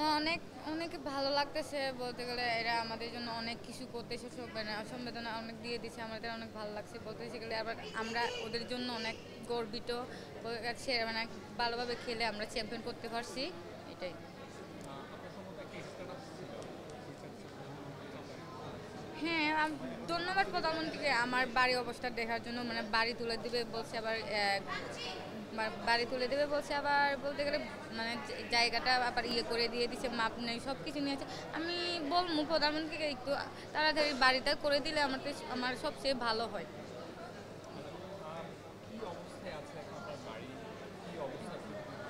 অনেক অনেক ভালো লাগতেছে বলতে গেলে এরা আমাদের জন্য অনেক কিছু করতেছে, সম্বেদনা অনেক দিয়ে দিচ্ছে আমাদের অনেক ভালো লাগছে বলতে গেলে। আবার আমরা ওদের জন্য অনেক গর্বিত মানে ভালোভাবে খেলে আমরা চ্যাম্পিয়ন করতে পারছি, এটাই হ্যাঁ আম- ধন্যবাদ প্রধানমন্ত্রীকে আমার বাড়ি অবস্থা দেখার জন্য। মানে বাড়ি তুলে দেবে বলছে আবার বাড়ি তুলে দেবে বলছে আবার বলতে গেলে মানে জায়গাটা আবার ইয়ে করে দিয়ে দিছে মাপ নেই সব কিছু নিয়েছে আমি বলব প্রধানমন্ত্রীকে একটু তাড়াতাড়ি বাড়িটা করে দিলে আমার আমার সবচেয়ে ভালো হয়।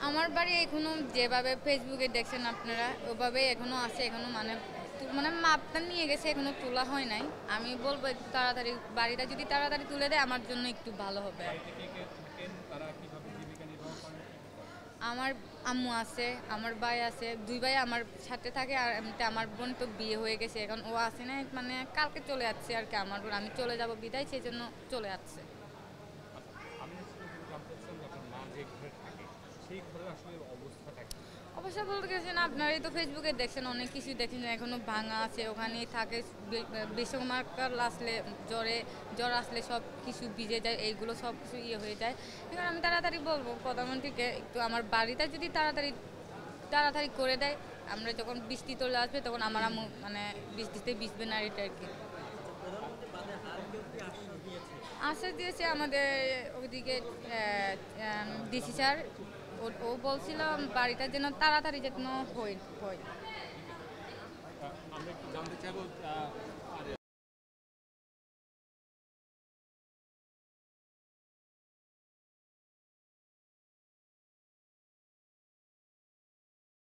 আমার বাড়ি এখনও যেভাবে ফেসবুকে দেখছেন আপনারা ওভাবেই এখনও আছে এখনও মানে মানে মাপটা নিয়ে গেছে, এখনও তোলা হয় নাই। আমি বলব একটু তাড়াতাড়ি, বাড়িটা যদি তাড়াতাড়ি তুলে দেয়, আমার জন্য একটু ভালো হবে। আমার আম্মু আছে, আমার ভাই আছে, দুই ভাই আমার সাথে থাকে, আর এমনিতে আমার বোন তো বিয়ে হয়ে গেছে, এখন ও আসে না মানে কালকে চলে যাচ্ছে আর কি আমার বোন আমি চলে যাব বিদায় সেই জন্য চলে যাচ্ছে। অবশ্য বলতে গেছেন আপনারাই তো ফেসবুকে দেখছেন, অনেক কিছু দেখছেন, এখনও ভাঙা আছে, ওখানেই থাকে বিশ্বমার্কার আসলে জ্বরে, জ্বর আসলে সব কিছু ভিজে যায়, এইগুলো সব কিছু ইয়ে হয়ে যায়। এবার আমি তাড়াতাড়ি বলব, প্রধানমন্ত্রীকে, একটু আমার বাড়িটা যদি তাড়াতাড়ি তাড়াতাড়ি করে দেয়, আমরা যখন বৃষ্টি চলে আসবে, তখন আমার মানে বৃষ্টিতে ভিজবে না এটা আর কি। আশ্বাস দিয়েছে আমাদের ওইদিকে ডিসি স্যার ও- বলছিল বাড়িটা যেন তাড়াতাড়ি যেন হয় হয়। আমরা জানতে চাইব